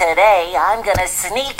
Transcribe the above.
Today, I'm gonna sneak